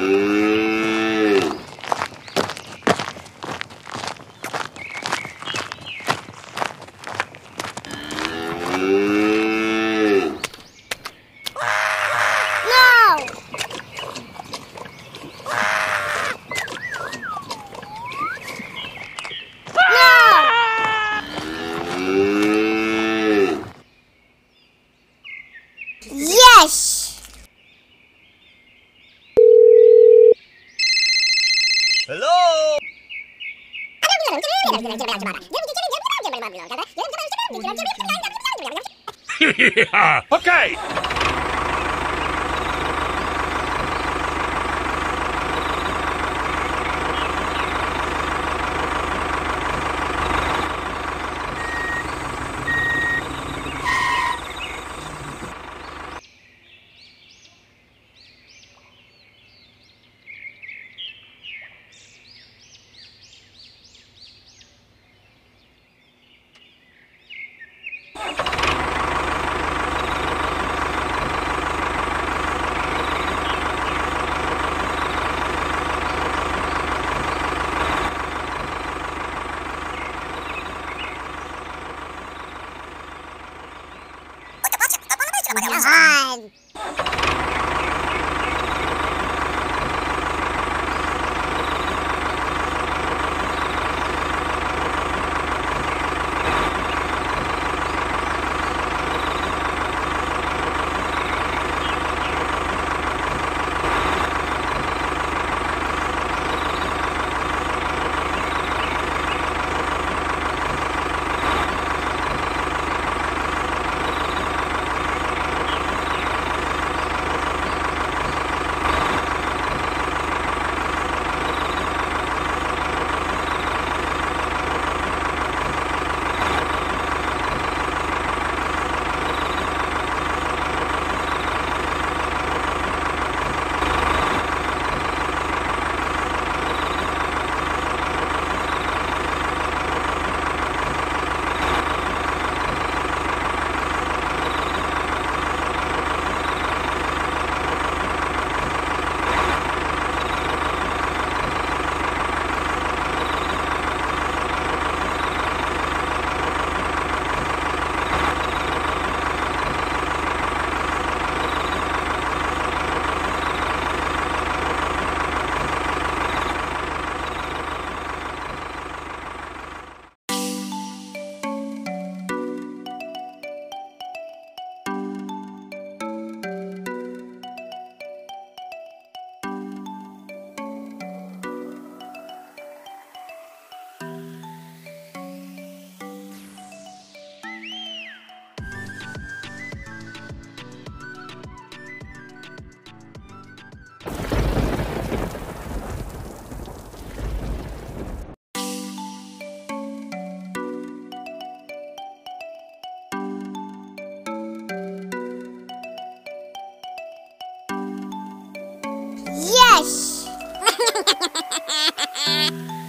Mm-hmm. Okay! Yahan! Yes!